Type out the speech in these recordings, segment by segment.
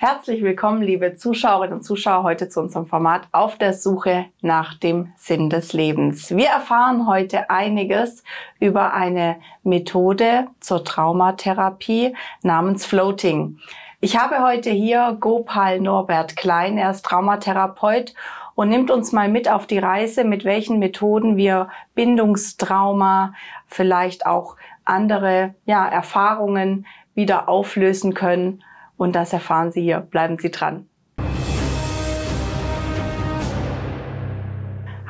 Herzlich willkommen, liebe Zuschauerinnen und Zuschauer, heute zu unserem Format Auf der Suche nach dem Sinn des Lebens. Wir erfahren heute einiges über eine Methode zur Traumatherapie namens Floating. Ich habe heute hier Gopal Norbert Klein, er ist Traumatherapeut und nimmt uns mal mit auf die Reise, mit welchen Methoden wir Bindungstrauma, vielleicht auch andere ja, Erfahrungen wieder auflösen können und das erfahren Sie hier. Bleiben Sie dran.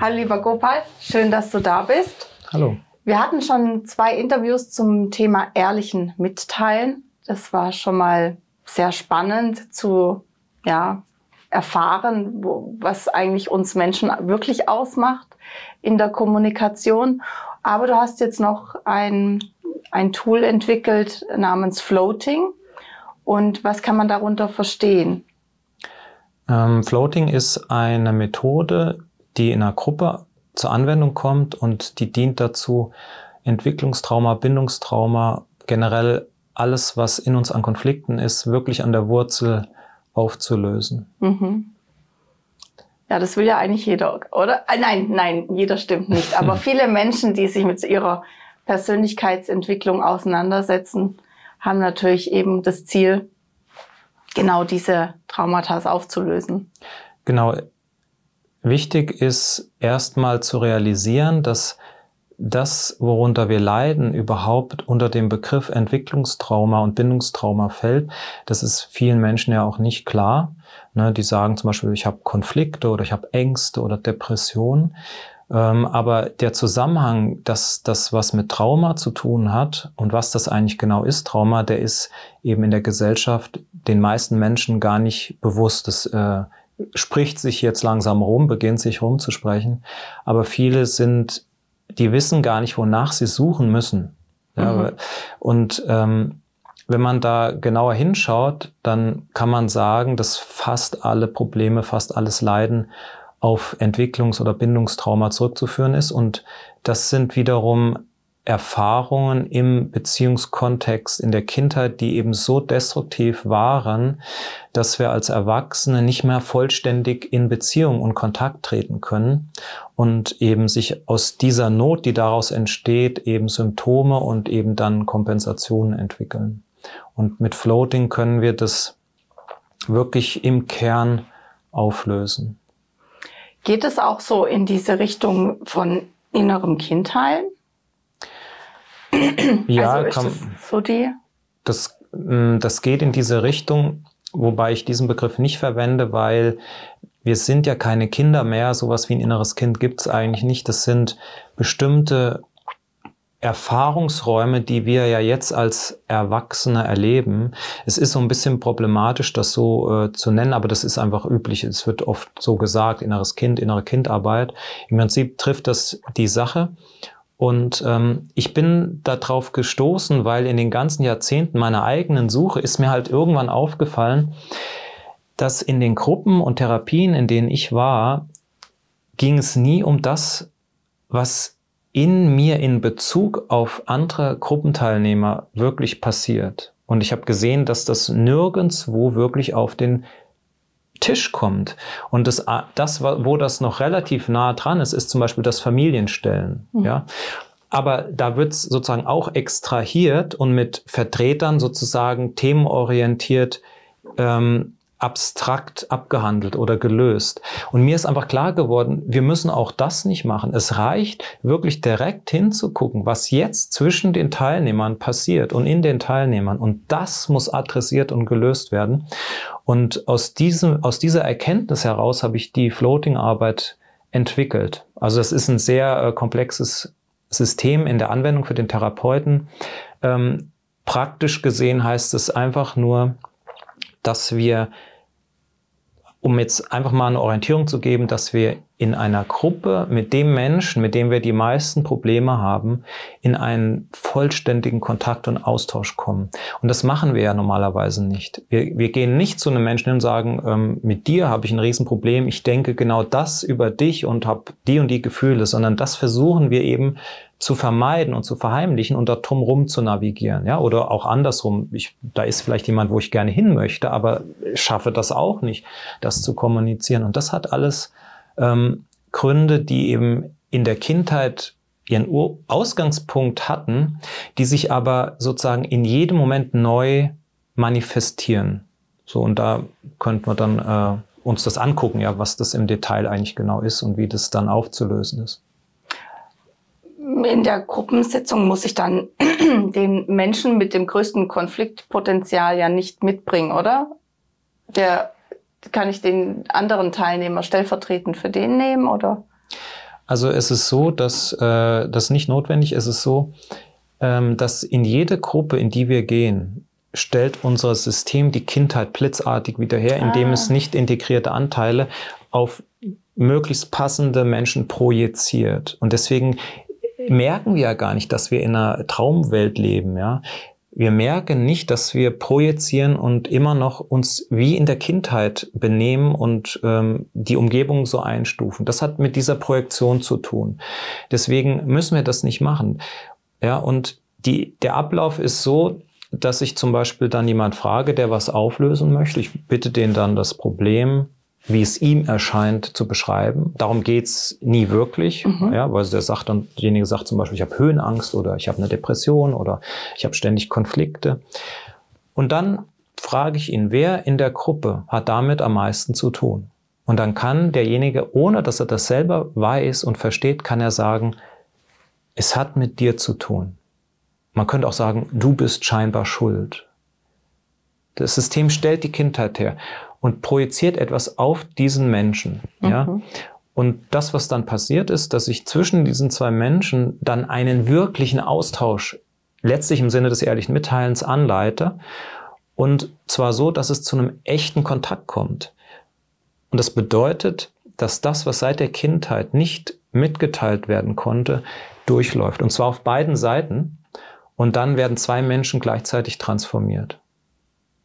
Hallo lieber Gopal, schön, dass du da bist. Hallo. Wir hatten schon zwei Interviews zum Thema ehrlichen Mitteilen. Das war schon mal sehr spannend zu ja, erfahren, wo, was eigentlich uns Menschen wirklich ausmacht in der Kommunikation. Aber du hast jetzt noch ein, ein Tool entwickelt namens Floating und was kann man darunter verstehen? Ähm, Floating ist eine Methode, die in einer Gruppe zur Anwendung kommt und die dient dazu, Entwicklungstrauma, Bindungstrauma, generell alles, was in uns an Konflikten ist, wirklich an der Wurzel aufzulösen. Mhm. Ja, das will ja eigentlich jeder, oder? Äh, nein, nein, jeder stimmt nicht. Aber viele Menschen, die sich mit ihrer Persönlichkeitsentwicklung auseinandersetzen, haben natürlich eben das Ziel, genau diese Traumata aufzulösen. Genau. Wichtig ist erstmal zu realisieren, dass das, worunter wir leiden, überhaupt unter dem Begriff Entwicklungstrauma und Bindungstrauma fällt. Das ist vielen Menschen ja auch nicht klar. Ne, die sagen zum Beispiel, ich habe Konflikte oder ich habe Ängste oder Depressionen. Ähm, aber der Zusammenhang, dass das was mit Trauma zu tun hat und was das eigentlich genau ist, Trauma, der ist eben in der Gesellschaft den meisten Menschen gar nicht bewusst. Das äh, spricht sich jetzt langsam rum, beginnt sich rumzusprechen. Aber viele sind, die wissen gar nicht, wonach sie suchen müssen. Ja, mhm. Und ähm, wenn man da genauer hinschaut, dann kann man sagen, dass fast alle Probleme, fast alles Leiden auf Entwicklungs- oder Bindungstrauma zurückzuführen ist. Und das sind wiederum Erfahrungen im Beziehungskontext in der Kindheit, die eben so destruktiv waren, dass wir als Erwachsene nicht mehr vollständig in Beziehung und Kontakt treten können und eben sich aus dieser Not, die daraus entsteht, eben Symptome und eben dann Kompensationen entwickeln. Und mit Floating können wir das wirklich im Kern auflösen. Geht es auch so in diese Richtung von innerem Kindheilen? Ja, also kann, das so die? Das, mm, das geht in diese Richtung, wobei ich diesen Begriff nicht verwende, weil wir sind ja keine Kinder mehr. Sowas wie ein inneres Kind gibt es eigentlich nicht. Das sind bestimmte Erfahrungsräume, die wir ja jetzt als Erwachsene erleben. Es ist so ein bisschen problematisch, das so äh, zu nennen, aber das ist einfach üblich. Es wird oft so gesagt, inneres Kind, innere Kindarbeit. Im Prinzip trifft das die Sache. Und ähm, ich bin darauf gestoßen, weil in den ganzen Jahrzehnten meiner eigenen Suche ist mir halt irgendwann aufgefallen, dass in den Gruppen und Therapien, in denen ich war, ging es nie um das, was in mir in Bezug auf andere Gruppenteilnehmer wirklich passiert. Und ich habe gesehen, dass das nirgendswo wirklich auf den Tisch kommt. Und das, das, wo das noch relativ nah dran ist, ist zum Beispiel das Familienstellen. Mhm. Ja. Aber da wird es sozusagen auch extrahiert und mit Vertretern sozusagen themenorientiert ähm, abstrakt abgehandelt oder gelöst. Und mir ist einfach klar geworden, wir müssen auch das nicht machen. Es reicht wirklich direkt hinzugucken, was jetzt zwischen den Teilnehmern passiert und in den Teilnehmern. Und das muss adressiert und gelöst werden. Und aus diesem, aus dieser Erkenntnis heraus habe ich die Floating-Arbeit entwickelt. Also das ist ein sehr äh, komplexes System in der Anwendung für den Therapeuten. Ähm, praktisch gesehen heißt es einfach nur, dass wir, um jetzt einfach mal eine Orientierung zu geben, dass wir in einer Gruppe mit dem Menschen, mit dem wir die meisten Probleme haben, in einen vollständigen Kontakt und Austausch kommen. Und das machen wir ja normalerweise nicht. Wir, wir gehen nicht zu einem Menschen und sagen, ähm, mit dir habe ich ein Riesenproblem, ich denke genau das über dich und habe die und die Gefühle, sondern das versuchen wir eben zu vermeiden und zu verheimlichen und da drumherum zu navigieren, ja, oder auch andersrum. Ich, da ist vielleicht jemand, wo ich gerne hin möchte, aber schaffe das auch nicht, das zu kommunizieren. Und das hat alles ähm, Gründe, die eben in der Kindheit ihren Ur Ausgangspunkt hatten, die sich aber sozusagen in jedem Moment neu manifestieren. So, und da könnten wir dann äh, uns das angucken, ja, was das im Detail eigentlich genau ist und wie das dann aufzulösen ist. In der Gruppensitzung muss ich dann den Menschen mit dem größten Konfliktpotenzial ja nicht mitbringen, oder? Der kann ich den anderen Teilnehmer stellvertretend für den nehmen oder? Also es ist so, dass äh, das nicht notwendig ist. Es ist so, ähm, dass in jede Gruppe, in die wir gehen, stellt unser System die Kindheit blitzartig wieder her, indem ah. es nicht integrierte Anteile auf möglichst passende Menschen projiziert. Und deswegen merken wir ja gar nicht, dass wir in einer Traumwelt leben, ja wir merken nicht, dass wir projizieren und immer noch uns wie in der Kindheit benehmen und ähm, die Umgebung so einstufen. Das hat mit dieser Projektion zu tun. Deswegen müssen wir das nicht machen. Ja, und die, der Ablauf ist so, dass ich zum Beispiel dann jemand frage, der was auflösen möchte. Ich bitte den dann das Problem wie es ihm erscheint, zu beschreiben. Darum geht's nie wirklich, mhm. ja, weil der sagt dann, derjenige sagt zum Beispiel, ich habe Höhenangst oder ich habe eine Depression oder ich habe ständig Konflikte. Und dann frage ich ihn, wer in der Gruppe hat damit am meisten zu tun? Und dann kann derjenige, ohne dass er das selber weiß und versteht, kann er sagen, es hat mit dir zu tun. Man könnte auch sagen, du bist scheinbar schuld. Das System stellt die Kindheit her und projiziert etwas auf diesen Menschen. Mhm. Ja? Und das, was dann passiert ist, dass ich zwischen diesen zwei Menschen dann einen wirklichen Austausch letztlich im Sinne des ehrlichen Mitteilens anleite. Und zwar so, dass es zu einem echten Kontakt kommt. Und das bedeutet, dass das, was seit der Kindheit nicht mitgeteilt werden konnte, durchläuft. Und zwar auf beiden Seiten. Und dann werden zwei Menschen gleichzeitig transformiert.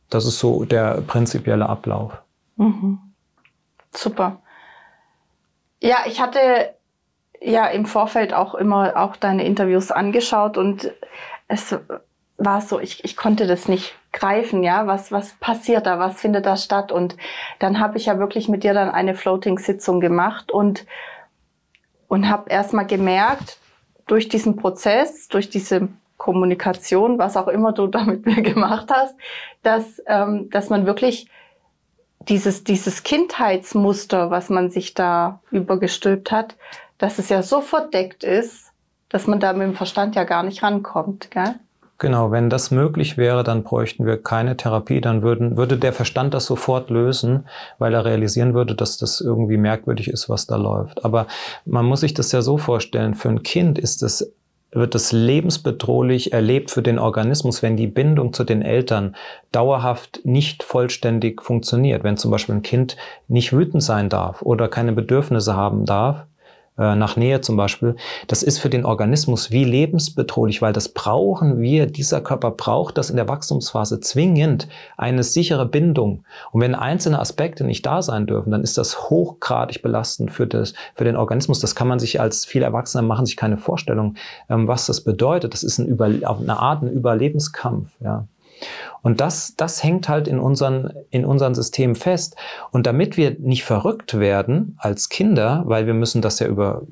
Das ist so der prinzipielle Ablauf. Mhm. Super. Ja, ich hatte ja im Vorfeld auch immer auch deine Interviews angeschaut und es war so, ich, ich konnte das nicht greifen, ja, was, was passiert da, was findet da statt und dann habe ich ja wirklich mit dir dann eine Floating-Sitzung gemacht und, und habe erstmal gemerkt, durch diesen Prozess, durch diese Kommunikation, was auch immer du da mit mir gemacht hast, dass, ähm, dass man wirklich dieses, dieses Kindheitsmuster, was man sich da übergestülpt hat, dass es ja so verdeckt ist, dass man da mit dem Verstand ja gar nicht rankommt. Gell? Genau, wenn das möglich wäre, dann bräuchten wir keine Therapie, dann würden, würde der Verstand das sofort lösen, weil er realisieren würde, dass das irgendwie merkwürdig ist, was da läuft. Aber man muss sich das ja so vorstellen, für ein Kind ist es wird es lebensbedrohlich erlebt für den Organismus, wenn die Bindung zu den Eltern dauerhaft nicht vollständig funktioniert. Wenn zum Beispiel ein Kind nicht wütend sein darf oder keine Bedürfnisse haben darf, nach Nähe zum Beispiel, das ist für den Organismus wie lebensbedrohlich, weil das brauchen wir, dieser Körper braucht das in der Wachstumsphase zwingend, eine sichere Bindung. Und wenn einzelne Aspekte nicht da sein dürfen, dann ist das hochgradig belastend für, das, für den Organismus. Das kann man sich als viele Erwachsene machen sich keine Vorstellung, ähm, was das bedeutet. Das ist ein Über, auf eine Art ein Überlebenskampf. Ja. Und das, das hängt halt in unseren, in unseren Systemen fest. Und damit wir nicht verrückt werden als Kinder, weil wir müssen das ja über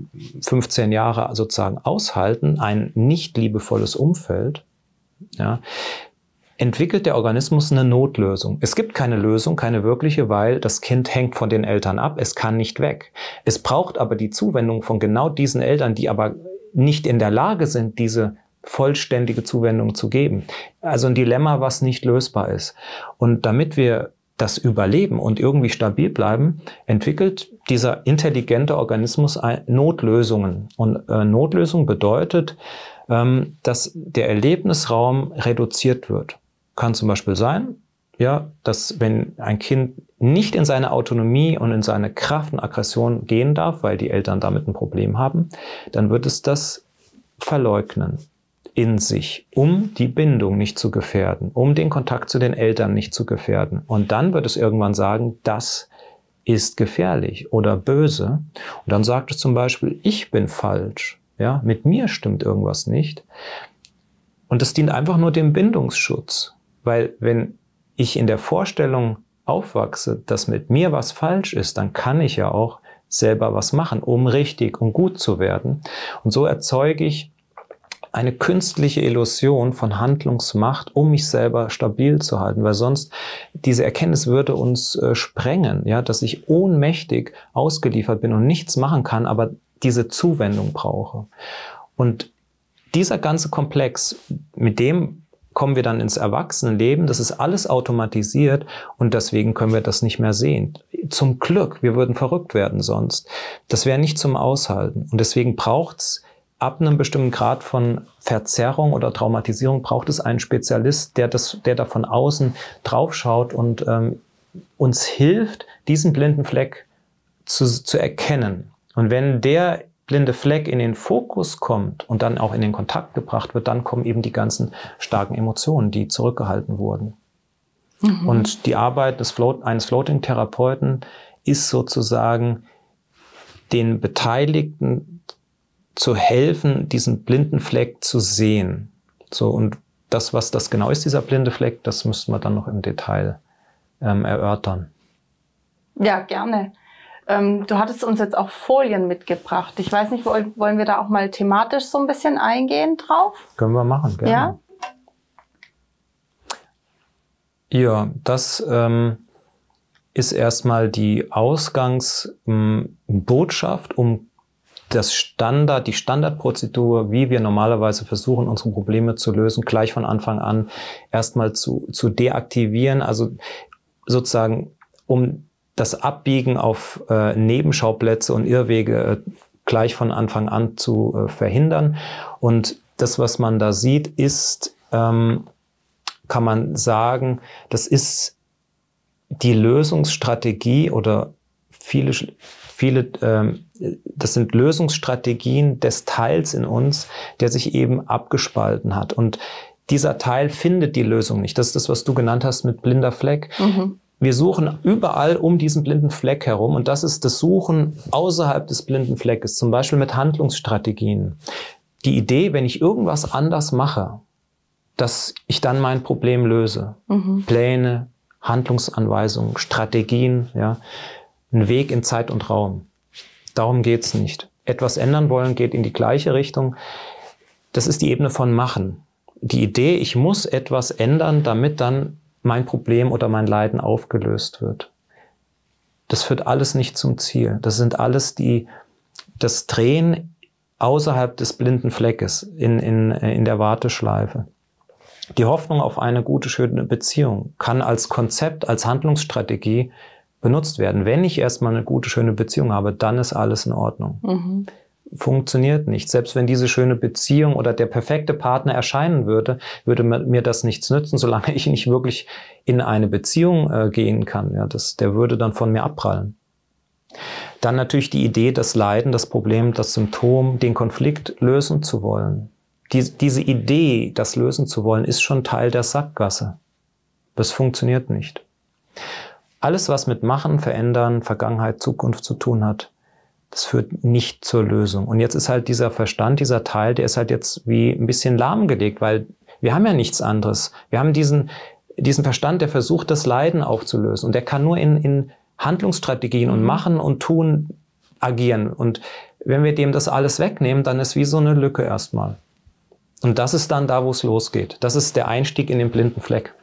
15 Jahre sozusagen aushalten, ein nicht liebevolles Umfeld, ja, entwickelt der Organismus eine Notlösung. Es gibt keine Lösung, keine wirkliche, weil das Kind hängt von den Eltern ab, es kann nicht weg. Es braucht aber die Zuwendung von genau diesen Eltern, die aber nicht in der Lage sind, diese vollständige Zuwendung zu geben. Also ein Dilemma, was nicht lösbar ist. Und damit wir das überleben und irgendwie stabil bleiben, entwickelt dieser intelligente Organismus Notlösungen. Und äh, Notlösung bedeutet, ähm, dass der Erlebnisraum reduziert wird. Kann zum Beispiel sein, ja, dass wenn ein Kind nicht in seine Autonomie und in seine Kraft und Aggression gehen darf, weil die Eltern damit ein Problem haben, dann wird es das verleugnen in sich, um die Bindung nicht zu gefährden, um den Kontakt zu den Eltern nicht zu gefährden. Und dann wird es irgendwann sagen, das ist gefährlich oder böse. Und dann sagt es zum Beispiel, ich bin falsch. Ja, mit mir stimmt irgendwas nicht. Und das dient einfach nur dem Bindungsschutz. Weil wenn ich in der Vorstellung aufwachse, dass mit mir was falsch ist, dann kann ich ja auch selber was machen, um richtig und gut zu werden. Und so erzeuge ich eine künstliche Illusion von Handlungsmacht, um mich selber stabil zu halten, weil sonst diese Erkenntnis würde uns äh, sprengen, ja, dass ich ohnmächtig ausgeliefert bin und nichts machen kann, aber diese Zuwendung brauche. Und dieser ganze Komplex, mit dem kommen wir dann ins Erwachsenenleben. Das ist alles automatisiert und deswegen können wir das nicht mehr sehen. Zum Glück, wir würden verrückt werden sonst. Das wäre nicht zum Aushalten. Und deswegen braucht's ab einem bestimmten Grad von Verzerrung oder Traumatisierung braucht es einen Spezialist, der das, der da von außen draufschaut und ähm, uns hilft, diesen blinden Fleck zu, zu erkennen. Und wenn der blinde Fleck in den Fokus kommt und dann auch in den Kontakt gebracht wird, dann kommen eben die ganzen starken Emotionen, die zurückgehalten wurden. Mhm. Und die Arbeit des Float, eines Floating-Therapeuten ist sozusagen den Beteiligten zu helfen, diesen blinden Fleck zu sehen. So, und das, was das genau ist, dieser blinde Fleck, das müssten wir dann noch im Detail ähm, erörtern. Ja, gerne. Ähm, du hattest uns jetzt auch Folien mitgebracht. Ich weiß nicht, wollen wir da auch mal thematisch so ein bisschen eingehen drauf? Können wir machen, gerne. Ja, ja das ähm, ist erstmal die Ausgangsbotschaft, um das Standard, die Standardprozedur, wie wir normalerweise versuchen, unsere Probleme zu lösen, gleich von Anfang an erstmal zu, zu deaktivieren, also sozusagen, um das Abbiegen auf äh, Nebenschauplätze und Irrwege äh, gleich von Anfang an zu äh, verhindern. Und das, was man da sieht, ist, ähm, kann man sagen, das ist die Lösungsstrategie oder viele, viele, ähm, das sind Lösungsstrategien des Teils in uns, der sich eben abgespalten hat. Und dieser Teil findet die Lösung nicht. Das ist das, was du genannt hast mit blinder Fleck. Mhm. Wir suchen überall um diesen blinden Fleck herum und das ist das Suchen außerhalb des blinden Fleckes, zum Beispiel mit Handlungsstrategien. Die Idee, wenn ich irgendwas anders mache, dass ich dann mein Problem löse. Mhm. Pläne, Handlungsanweisungen, Strategien, ja, ein Weg in Zeit und Raum. Darum geht's nicht. Etwas ändern wollen geht in die gleiche Richtung. Das ist die Ebene von Machen. Die Idee, ich muss etwas ändern, damit dann mein Problem oder mein Leiden aufgelöst wird. Das führt alles nicht zum Ziel. Das sind alles die, das Drehen außerhalb des blinden Fleckes in, in, in der Warteschleife. Die Hoffnung auf eine gute, schöne Beziehung kann als Konzept, als Handlungsstrategie benutzt werden. Wenn ich erstmal eine gute, schöne Beziehung habe, dann ist alles in Ordnung. Mhm funktioniert nicht. Selbst wenn diese schöne Beziehung oder der perfekte Partner erscheinen würde, würde mir das nichts nützen, solange ich nicht wirklich in eine Beziehung äh, gehen kann. Ja, das, der würde dann von mir abprallen. Dann natürlich die Idee, das Leiden, das Problem, das Symptom, den Konflikt lösen zu wollen. Die, diese Idee, das lösen zu wollen, ist schon Teil der Sackgasse. Das funktioniert nicht. Alles, was mit Machen, Verändern, Vergangenheit, Zukunft zu tun hat, das führt nicht zur Lösung. Und jetzt ist halt dieser Verstand, dieser Teil, der ist halt jetzt wie ein bisschen lahmgelegt, weil wir haben ja nichts anderes. Wir haben diesen, diesen Verstand, der versucht, das Leiden aufzulösen. Und der kann nur in, in Handlungsstrategien und mhm. Machen und Tun agieren. Und wenn wir dem das alles wegnehmen, dann ist wie so eine Lücke erstmal. Und das ist dann da, wo es losgeht. Das ist der Einstieg in den blinden Fleck.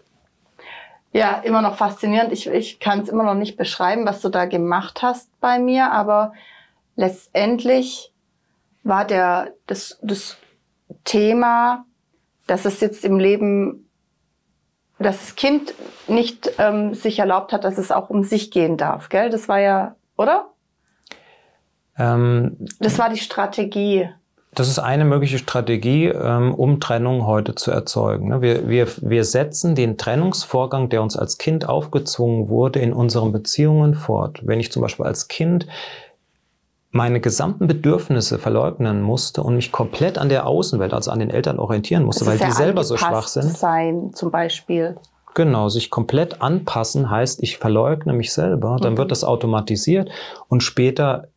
Ja, immer noch faszinierend. Ich, ich kann es immer noch nicht beschreiben, was du da gemacht hast bei mir, aber letztendlich war der, das, das Thema, dass es jetzt im Leben, dass das Kind nicht ähm, sich erlaubt hat, dass es auch um sich gehen darf, gell? Das war ja, oder? Ähm, das war die Strategie. Das ist eine mögliche Strategie, ähm, um Trennung heute zu erzeugen. Ne? Wir, wir, wir setzen den Trennungsvorgang, der uns als Kind aufgezwungen wurde, in unseren Beziehungen fort. Wenn ich zum Beispiel als Kind meine gesamten Bedürfnisse verleugnen musste und mich komplett an der Außenwelt, also an den Eltern orientieren musste, weil die selber so schwach sind. Sein, zum Beispiel. Genau, sich komplett anpassen heißt, ich verleugne mich selber, dann mhm. wird das automatisiert und später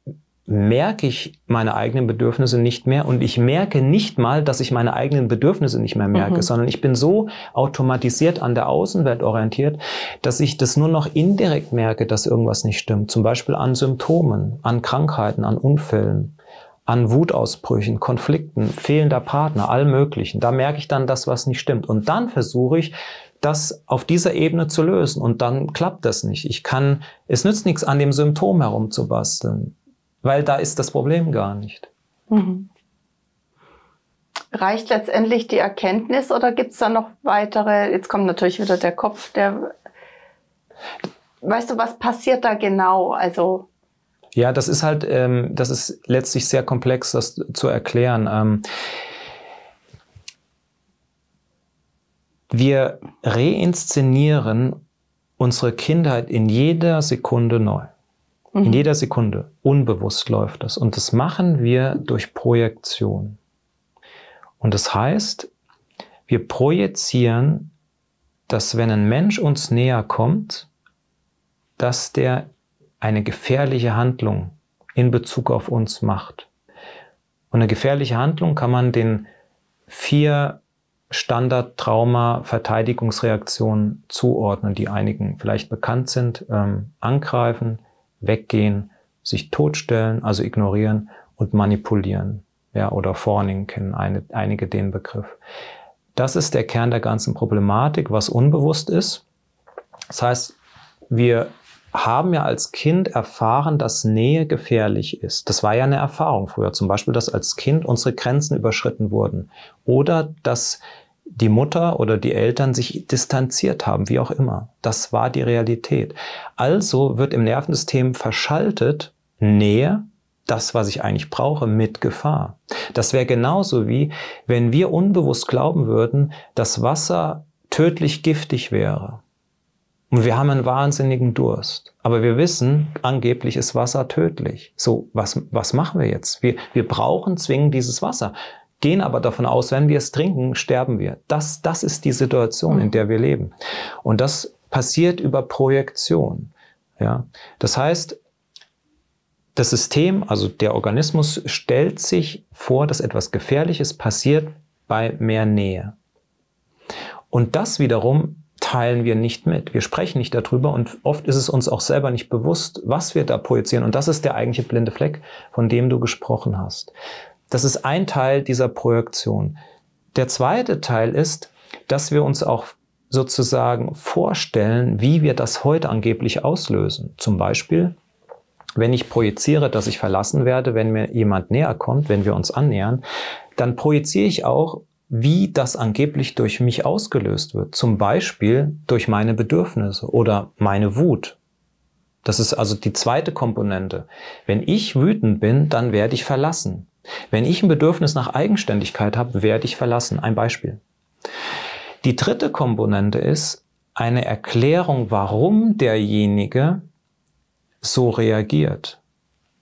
merke ich meine eigenen Bedürfnisse nicht mehr und ich merke nicht mal, dass ich meine eigenen Bedürfnisse nicht mehr merke, mhm. sondern ich bin so automatisiert an der Außenwelt orientiert, dass ich das nur noch indirekt merke, dass irgendwas nicht stimmt. Zum Beispiel an Symptomen, an Krankheiten, an Unfällen, an Wutausbrüchen, Konflikten, fehlender Partner, all möglichen. Da merke ich dann das, was nicht stimmt. Und dann versuche ich, das auf dieser Ebene zu lösen. Und dann klappt das nicht. Ich kann, es nützt nichts, an dem Symptom herumzubasteln. Weil da ist das Problem gar nicht. Mhm. Reicht letztendlich die Erkenntnis oder gibt es da noch weitere? Jetzt kommt natürlich wieder der Kopf, der. Weißt du, was passiert da genau? Also. Ja, das ist halt, ähm, das ist letztlich sehr komplex, das zu erklären. Ähm, wir reinszenieren unsere Kindheit in jeder Sekunde neu. Mhm. In jeder Sekunde. Unbewusst läuft das. Und das machen wir durch Projektion. Und das heißt, wir projizieren, dass wenn ein Mensch uns näher kommt, dass der eine gefährliche Handlung in Bezug auf uns macht. Und eine gefährliche Handlung kann man den vier Standard-Trauma-Verteidigungsreaktionen zuordnen, die einigen vielleicht bekannt sind. Ähm, angreifen, weggehen, sich totstellen, also ignorieren und manipulieren. Ja, oder Fawning kennen eine, einige den Begriff. Das ist der Kern der ganzen Problematik, was unbewusst ist. Das heißt, wir haben ja als Kind erfahren, dass Nähe gefährlich ist. Das war ja eine Erfahrung früher. Zum Beispiel, dass als Kind unsere Grenzen überschritten wurden. Oder dass die Mutter oder die Eltern sich distanziert haben, wie auch immer. Das war die Realität. Also wird im Nervensystem verschaltet Nähe, das, was ich eigentlich brauche, mit Gefahr. Das wäre genauso wie, wenn wir unbewusst glauben würden, dass Wasser tödlich giftig wäre. Und wir haben einen wahnsinnigen Durst. Aber wir wissen, angeblich ist Wasser tödlich. So, was, was machen wir jetzt? Wir, wir brauchen zwingend dieses Wasser gehen aber davon aus, wenn wir es trinken, sterben wir. Das, das ist die Situation, in der wir leben. Und das passiert über Projektion. Ja, das heißt, das System, also der Organismus stellt sich vor, dass etwas Gefährliches passiert bei mehr Nähe. Und das wiederum teilen wir nicht mit. Wir sprechen nicht darüber und oft ist es uns auch selber nicht bewusst, was wir da projizieren. Und das ist der eigentliche blinde Fleck, von dem du gesprochen hast. Das ist ein Teil dieser Projektion. Der zweite Teil ist, dass wir uns auch sozusagen vorstellen, wie wir das heute angeblich auslösen. Zum Beispiel, wenn ich projiziere, dass ich verlassen werde, wenn mir jemand näher kommt, wenn wir uns annähern, dann projiziere ich auch, wie das angeblich durch mich ausgelöst wird. Zum Beispiel durch meine Bedürfnisse oder meine Wut. Das ist also die zweite Komponente. Wenn ich wütend bin, dann werde ich verlassen. Wenn ich ein Bedürfnis nach Eigenständigkeit habe, werde ich verlassen. Ein Beispiel. Die dritte Komponente ist eine Erklärung, warum derjenige so reagiert.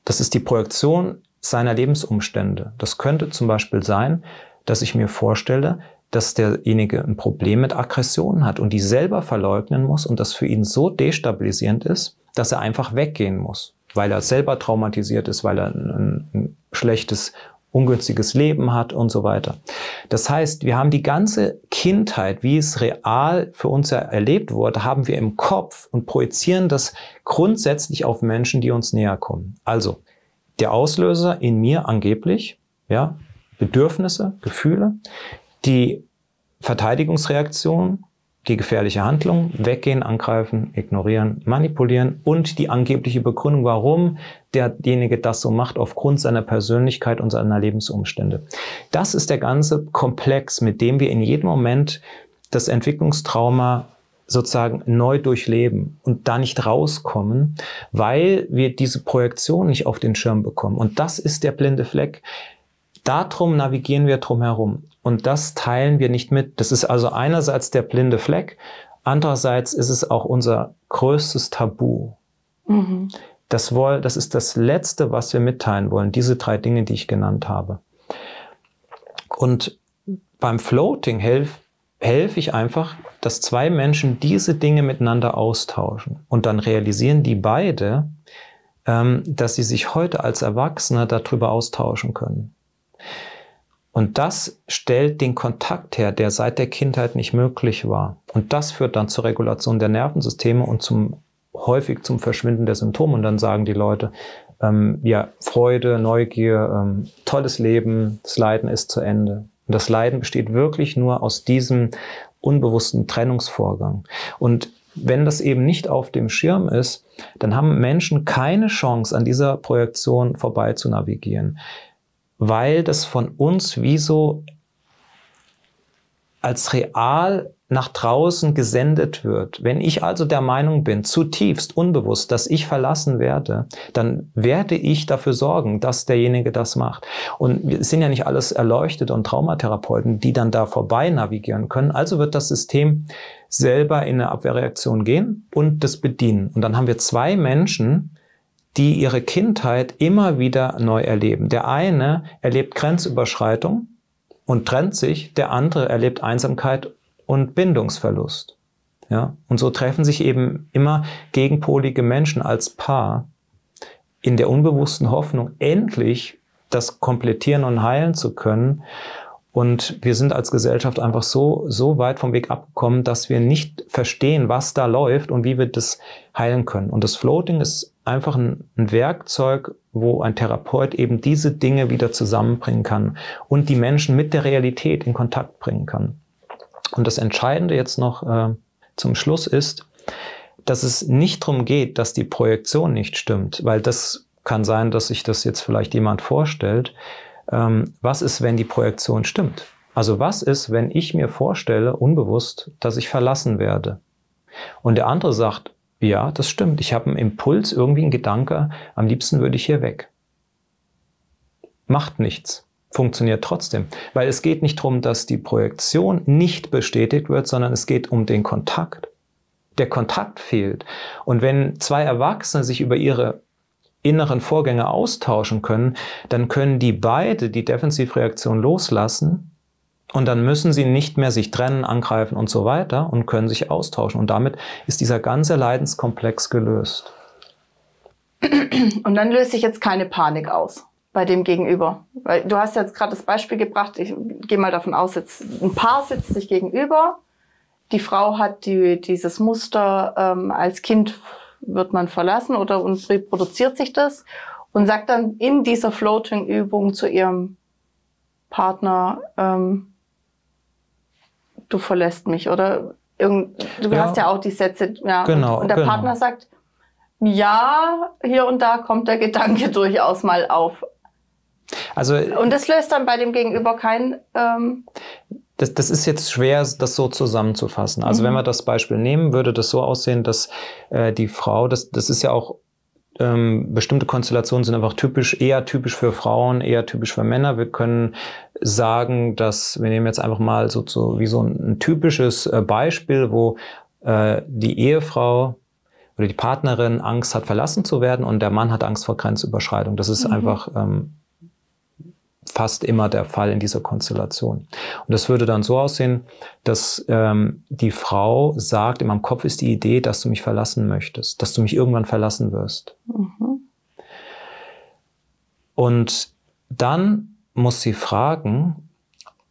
Das ist die Projektion seiner Lebensumstände. Das könnte zum Beispiel sein, dass ich mir vorstelle, dass derjenige ein Problem mit Aggression hat und die selber verleugnen muss und das für ihn so destabilisierend ist, dass er einfach weggehen muss weil er selber traumatisiert ist, weil er ein, ein schlechtes, ungünstiges Leben hat und so weiter. Das heißt, wir haben die ganze Kindheit, wie es real für uns erlebt wurde, haben wir im Kopf und projizieren das grundsätzlich auf Menschen, die uns näher kommen. Also, der Auslöser in mir angeblich, ja, Bedürfnisse, Gefühle, die Verteidigungsreaktion, die gefährliche Handlung, weggehen, angreifen, ignorieren, manipulieren und die angebliche Begründung, warum derjenige das so macht, aufgrund seiner Persönlichkeit und seiner Lebensumstände. Das ist der ganze Komplex, mit dem wir in jedem Moment das Entwicklungstrauma sozusagen neu durchleben und da nicht rauskommen, weil wir diese Projektion nicht auf den Schirm bekommen. Und das ist der blinde Fleck darum navigieren wir drum herum. Und das teilen wir nicht mit. Das ist also einerseits der blinde Fleck, andererseits ist es auch unser größtes Tabu. Mhm. Das, woll, das ist das Letzte, was wir mitteilen wollen, diese drei Dinge, die ich genannt habe. Und beim Floating helfe helf ich einfach, dass zwei Menschen diese Dinge miteinander austauschen. Und dann realisieren die beide, ähm, dass sie sich heute als Erwachsene darüber austauschen können. Und das stellt den Kontakt her, der seit der Kindheit nicht möglich war. Und das führt dann zur Regulation der Nervensysteme und zum häufig zum Verschwinden der Symptome. Und dann sagen die Leute, ähm, ja, Freude, Neugier, ähm, tolles Leben, das Leiden ist zu Ende. Und das Leiden besteht wirklich nur aus diesem unbewussten Trennungsvorgang. Und wenn das eben nicht auf dem Schirm ist, dann haben Menschen keine Chance, an dieser Projektion vorbei zu navigieren, weil das von uns wie so als real nach draußen gesendet wird. Wenn ich also der Meinung bin, zutiefst unbewusst, dass ich verlassen werde, dann werde ich dafür sorgen, dass derjenige das macht. Und wir sind ja nicht alles Erleuchtete und Traumatherapeuten, die dann da vorbei navigieren können. Also wird das System selber in eine Abwehrreaktion gehen und das bedienen. Und dann haben wir zwei Menschen, die ihre Kindheit immer wieder neu erleben. Der eine erlebt Grenzüberschreitung und trennt sich, der andere erlebt Einsamkeit und Bindungsverlust. Ja, und so treffen sich eben immer gegenpolige Menschen als Paar in der unbewussten Hoffnung, endlich das komplettieren und heilen zu können. Und wir sind als Gesellschaft einfach so, so weit vom Weg abgekommen, dass wir nicht verstehen, was da läuft und wie wir das heilen können. Und das Floating ist einfach ein, ein Werkzeug, wo ein Therapeut eben diese Dinge wieder zusammenbringen kann und die Menschen mit der Realität in Kontakt bringen kann. Und das Entscheidende jetzt noch äh, zum Schluss ist, dass es nicht darum geht, dass die Projektion nicht stimmt, weil das kann sein, dass sich das jetzt vielleicht jemand vorstellt. Ähm, was ist, wenn die Projektion stimmt? Also was ist, wenn ich mir vorstelle, unbewusst, dass ich verlassen werde? Und der andere sagt, ja, das stimmt, ich habe einen Impuls, irgendwie einen Gedanke, am liebsten würde ich hier weg. Macht nichts funktioniert trotzdem. Weil es geht nicht darum, dass die Projektion nicht bestätigt wird, sondern es geht um den Kontakt. Der Kontakt fehlt. Und wenn zwei Erwachsene sich über ihre inneren Vorgänge austauschen können, dann können die beide die Defensivreaktion loslassen und dann müssen sie nicht mehr sich trennen, angreifen und so weiter und können sich austauschen. Und damit ist dieser ganze Leidenskomplex gelöst. Und dann löst sich jetzt keine Panik aus bei dem Gegenüber. Weil du hast jetzt gerade das Beispiel gebracht, ich gehe mal davon aus, jetzt ein Paar sitzt sich gegenüber, die Frau hat die, dieses Muster, ähm, als Kind wird man verlassen oder und reproduziert sich das und sagt dann in dieser Floating-Übung zu ihrem Partner, ähm, du verlässt mich oder irgend, du ja. hast ja auch die Sätze, ja, genau, und, und der genau. Partner sagt, ja, hier und da kommt der Gedanke durchaus mal auf. Also, und das löst dann bei dem Gegenüber kein. Ähm das, das ist jetzt schwer, das so zusammenzufassen. Also mhm. wenn wir das Beispiel nehmen, würde das so aussehen, dass äh, die Frau, das, das ist ja auch ähm, bestimmte Konstellationen sind einfach typisch, eher typisch für Frauen, eher typisch für Männer. Wir können sagen, dass wir nehmen jetzt einfach mal so, so wie so ein, ein typisches äh, Beispiel, wo äh, die Ehefrau oder die Partnerin Angst hat, verlassen zu werden und der Mann hat Angst vor Grenzüberschreitung. Das ist mhm. einfach ähm, fast immer der Fall in dieser Konstellation. Und das würde dann so aussehen, dass ähm, die Frau sagt, in meinem Kopf ist die Idee, dass du mich verlassen möchtest, dass du mich irgendwann verlassen wirst. Mhm. Und dann muss sie fragen,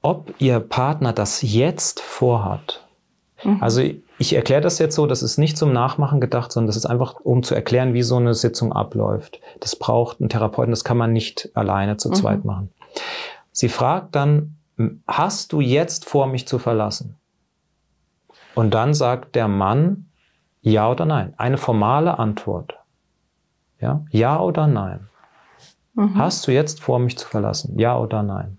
ob ihr Partner das jetzt vorhat. Mhm. Also ich erkläre das jetzt so, das ist nicht zum Nachmachen gedacht, sondern das ist einfach, um zu erklären, wie so eine Sitzung abläuft. Das braucht einen Therapeuten, das kann man nicht alleine zu mhm. zweit machen. Sie fragt dann, hast du jetzt vor, mich zu verlassen? Und dann sagt der Mann, ja oder nein. Eine formale Antwort. Ja, ja oder nein. Mhm. Hast du jetzt vor, mich zu verlassen? Ja oder nein?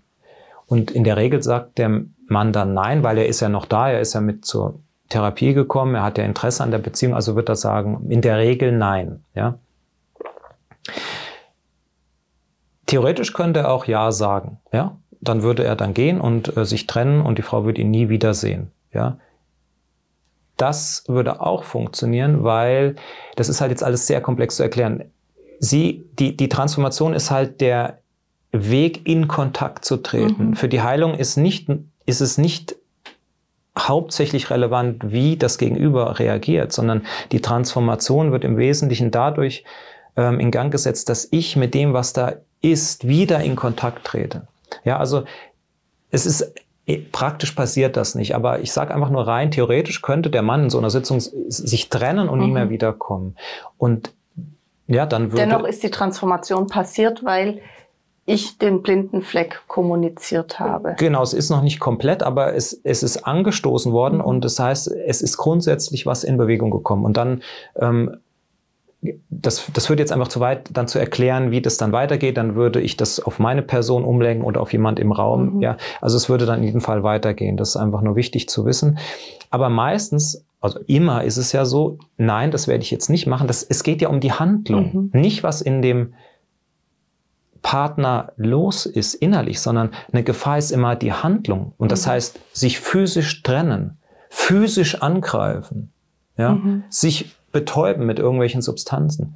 Und in der Regel sagt der Mann dann nein, weil er ist ja noch da, er ist ja mit zur Therapie gekommen, er hat ja Interesse an der Beziehung, also wird er sagen, in der Regel nein. Ja? Theoretisch könnte er auch Ja sagen, ja. Dann würde er dann gehen und äh, sich trennen und die Frau würde ihn nie wiedersehen, ja. Das würde auch funktionieren, weil das ist halt jetzt alles sehr komplex zu erklären. Sie, die, die Transformation ist halt der Weg in Kontakt zu treten. Mhm. Für die Heilung ist nicht, ist es nicht hauptsächlich relevant, wie das Gegenüber reagiert, sondern die Transformation wird im Wesentlichen dadurch ähm, in Gang gesetzt, dass ich mit dem, was da ist, wieder in Kontakt trete. Ja, also es ist eh, praktisch passiert das nicht, aber ich sage einfach nur rein theoretisch könnte der Mann in so einer Sitzung sich trennen und mhm. nie mehr wiederkommen. Und ja, dann würde dennoch ist die Transformation passiert, weil ich den blinden Fleck kommuniziert habe. Genau, es ist noch nicht komplett, aber es, es ist angestoßen worden mhm. und das heißt, es ist grundsätzlich was in Bewegung gekommen. Und dann ähm, das, das führt jetzt einfach zu weit, dann zu erklären, wie das dann weitergeht. Dann würde ich das auf meine Person umlenken oder auf jemand im Raum. Mhm. Ja, also es würde dann in jedem Fall weitergehen. Das ist einfach nur wichtig zu wissen. Aber meistens, also immer ist es ja so, nein, das werde ich jetzt nicht machen. Das, es geht ja um die Handlung, mhm. nicht was in dem Partner los ist innerlich, sondern eine Gefahr ist immer die Handlung. Und das mhm. heißt, sich physisch trennen, physisch angreifen, ja, mhm. sich betäuben mit irgendwelchen Substanzen.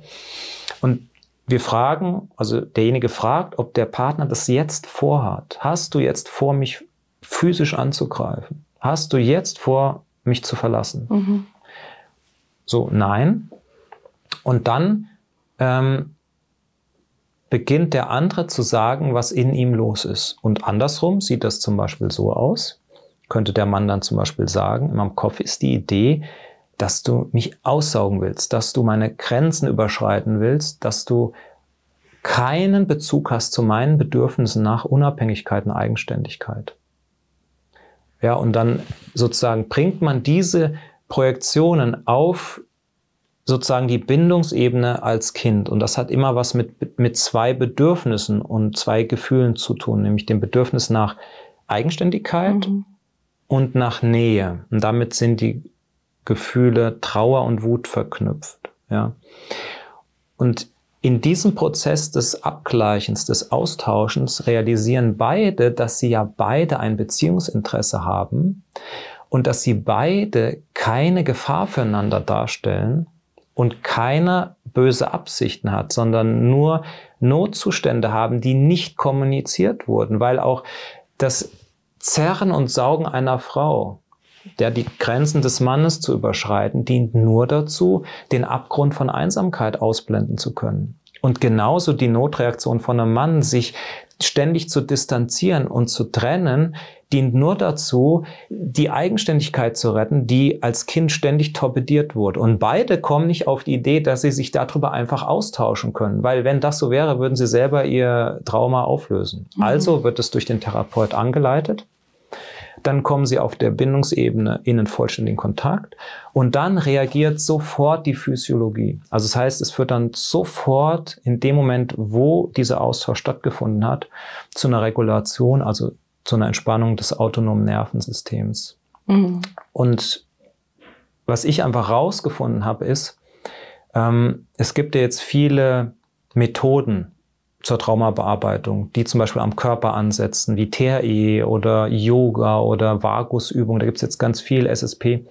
Und wir fragen, also derjenige fragt, ob der Partner das jetzt vorhat. Hast du jetzt vor, mich physisch anzugreifen? Hast du jetzt vor, mich zu verlassen? Mhm. So, nein. Und dann ähm, beginnt der andere zu sagen, was in ihm los ist. Und andersrum sieht das zum Beispiel so aus. Könnte der Mann dann zum Beispiel sagen, in meinem Kopf ist die Idee, dass du mich aussaugen willst, dass du meine Grenzen überschreiten willst, dass du keinen Bezug hast zu meinen Bedürfnissen nach Unabhängigkeit und Eigenständigkeit. Ja, und dann sozusagen bringt man diese Projektionen auf sozusagen die Bindungsebene als Kind. Und das hat immer was mit, mit zwei Bedürfnissen und zwei Gefühlen zu tun, nämlich dem Bedürfnis nach Eigenständigkeit mhm. und nach Nähe. Und damit sind die Gefühle Trauer und Wut verknüpft. Ja. Und in diesem Prozess des Abgleichens, des Austauschens realisieren beide, dass sie ja beide ein Beziehungsinteresse haben und dass sie beide keine Gefahr füreinander darstellen und keiner böse Absichten hat, sondern nur Notzustände haben, die nicht kommuniziert wurden, weil auch das Zerren und Saugen einer Frau, der die Grenzen des Mannes zu überschreiten, dient nur dazu, den Abgrund von Einsamkeit ausblenden zu können. Und genauso die Notreaktion von einem Mann, sich ständig zu distanzieren und zu trennen, dient nur dazu, die Eigenständigkeit zu retten, die als Kind ständig torpediert wurde. Und beide kommen nicht auf die Idee, dass sie sich darüber einfach austauschen können, weil wenn das so wäre, würden sie selber ihr Trauma auflösen. Mhm. Also wird es durch den Therapeut angeleitet. Dann kommen sie auf der Bindungsebene in einen vollständigen Kontakt und dann reagiert sofort die Physiologie. Also das heißt, es wird dann sofort in dem Moment, wo dieser Austausch stattgefunden hat, zu einer Regulation, also zu einer Entspannung des autonomen Nervensystems. Mhm. Und was ich einfach rausgefunden habe, ist, ähm, es gibt ja jetzt viele Methoden zur Traumabearbeitung, die zum Beispiel am Körper ansetzen, wie TRE oder Yoga oder Vagusübung. Da gibt es jetzt ganz viel SSP.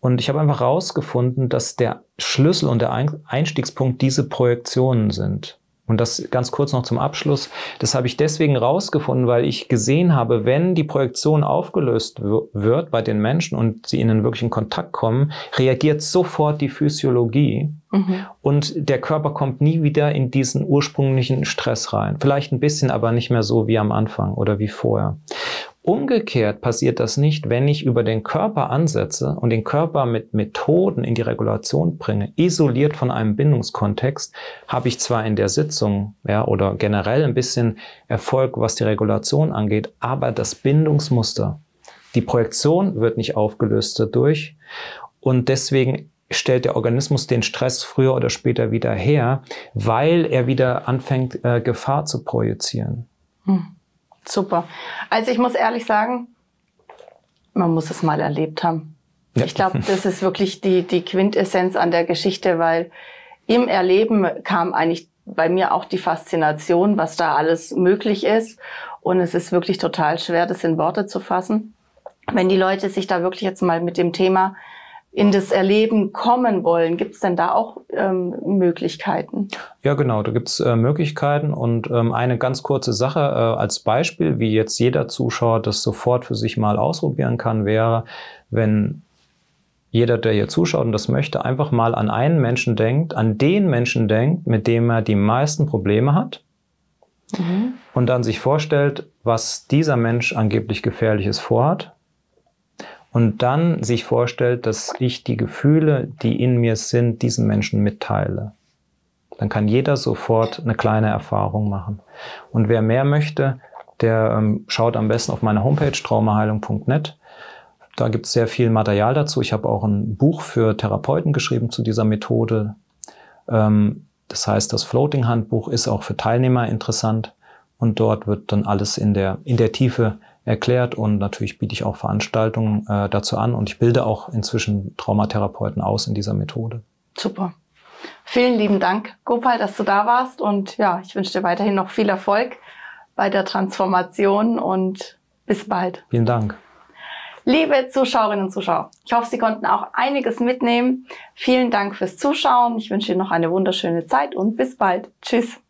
Und ich habe einfach rausgefunden, dass der Schlüssel und der Einstiegspunkt diese Projektionen sind. Und das ganz kurz noch zum Abschluss. Das habe ich deswegen rausgefunden, weil ich gesehen habe, wenn die Projektion aufgelöst wird bei den Menschen und sie in einen wirklichen Kontakt kommen, reagiert sofort die Physiologie mhm. und der Körper kommt nie wieder in diesen ursprünglichen Stress rein. Vielleicht ein bisschen, aber nicht mehr so wie am Anfang oder wie vorher. Umgekehrt passiert das nicht, wenn ich über den Körper ansetze und den Körper mit Methoden in die Regulation bringe, isoliert von einem Bindungskontext, habe ich zwar in der Sitzung ja, oder generell ein bisschen Erfolg, was die Regulation angeht, aber das Bindungsmuster, die Projektion wird nicht aufgelöst dadurch und deswegen stellt der Organismus den Stress früher oder später wieder her, weil er wieder anfängt, äh, Gefahr zu projizieren. Hm. Super. Also ich muss ehrlich sagen, man muss es mal erlebt haben. Ja. Ich glaube, das ist wirklich die, die Quintessenz an der Geschichte, weil im Erleben kam eigentlich bei mir auch die Faszination, was da alles möglich ist. Und es ist wirklich total schwer, das in Worte zu fassen. Wenn die Leute sich da wirklich jetzt mal mit dem Thema in das Erleben kommen wollen, gibt es denn da auch ähm, Möglichkeiten? Ja, genau, da gibt es äh, Möglichkeiten und ähm, eine ganz kurze Sache äh, als Beispiel, wie jetzt jeder Zuschauer das sofort für sich mal ausprobieren kann, wäre, wenn jeder, der hier zuschaut und das möchte, einfach mal an einen Menschen denkt, an den Menschen denkt, mit dem er die meisten Probleme hat mhm. und dann sich vorstellt, was dieser Mensch angeblich gefährliches vorhat und dann sich vorstellt, dass ich die Gefühle, die in mir sind, diesen Menschen mitteile. Dann kann jeder sofort eine kleine Erfahrung machen. Und wer mehr möchte, der ähm, schaut am besten auf meine Homepage traumaheilung.net. Da gibt es sehr viel Material dazu. Ich habe auch ein Buch für Therapeuten geschrieben zu dieser Methode. Ähm, das heißt, das Floating-Handbuch ist auch für Teilnehmer interessant. Und dort wird dann alles in der, in der Tiefe erklärt und natürlich biete ich auch Veranstaltungen äh, dazu an und ich bilde auch inzwischen Traumatherapeuten aus in dieser Methode. Super. Vielen lieben Dank, Gopal, dass du da warst und ja, ich wünsche dir weiterhin noch viel Erfolg bei der Transformation und bis bald. Vielen Dank. Liebe Zuschauerinnen und Zuschauer, ich hoffe, Sie konnten auch einiges mitnehmen. Vielen Dank fürs Zuschauen. Ich wünsche Ihnen noch eine wunderschöne Zeit und bis bald. Tschüss.